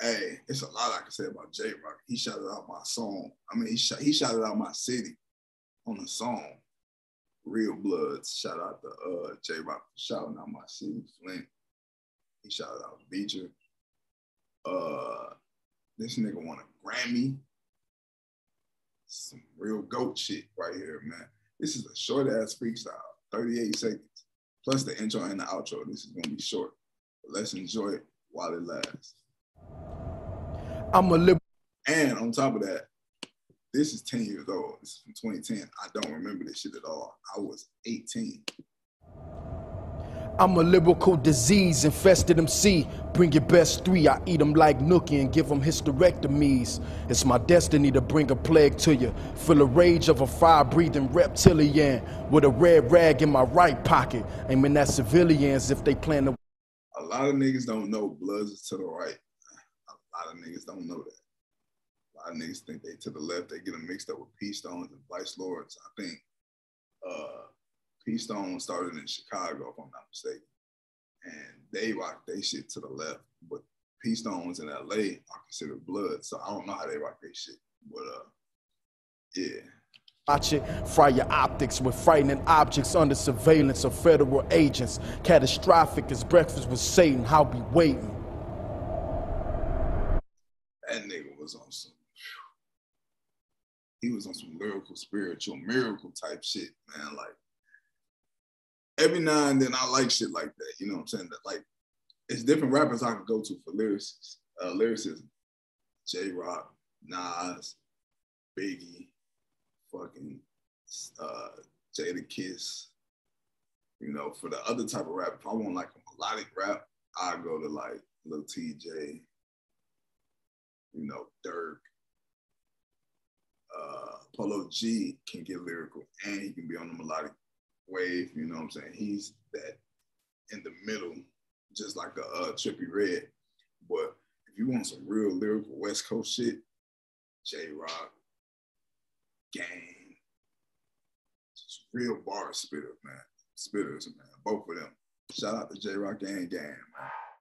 Hey, it's a lot I can say about Jay Rock. He shouted out my song. I mean, he shot, he shouted out my city on the song. Real Bloods. Shout out to uh, Jay Rock for shouting out my city, Flint. He shouted out Beecher. Uh, this nigga won a Grammy. Some real goat shit right here, man. This is a short ass freestyle, 38 seconds. Plus the intro and the outro. This is gonna be short. But let's enjoy it while it lasts. I'm a liberal. And on top of that, this is 10 years old. This is from 2010. I don't remember this shit at all. I was 18. I'm a lyrical disease infested MC. Bring your best three, I eat them like Nookie and give them hysterectomies. It's my destiny to bring a plague to you. Feel the rage of a fire breathing reptilian with a red rag in my right pocket, aiming at civilians if they plan to. A lot of niggas don't know Bloods is to the right. A lot of niggas don't know that. A lot of niggas think they to the left. They get them mixed up with P Stones and Vice Lords. I think uh, P Stone started in Chicago, if I'm not mistaken. And they rock they shit to the left. But P Stones in LA are considered blood. So I don't know how they rock their shit. But uh yeah. Watch it, fry your optics with frightening objects under surveillance of federal agents. Catastrophic as breakfast with Satan, I'll be waiting. Nigga was on some he was on some lyrical, spiritual, miracle type shit, man. Like every now and then I like shit like that. You know what I'm saying? That like it's different rappers I can go to for lyrics, uh, lyricism. Jay Rock, Nas, Biggie, fucking uh, Jadakiss. You know, for the other type of rap, if I want like a melodic rap, I go to like Lil Tjay, you know, Durk. Uh, Polo G can get lyrical and he can be on the melodic wave, you know what I'm saying? He's that in the middle, just like a uh, Trippie Redd. But if you want some real lyrical West Coast shit, Jay Rock, Game, just real bar spitter, man. Spitters, man. Both of them. Shout out to Jay Rock and Game, man.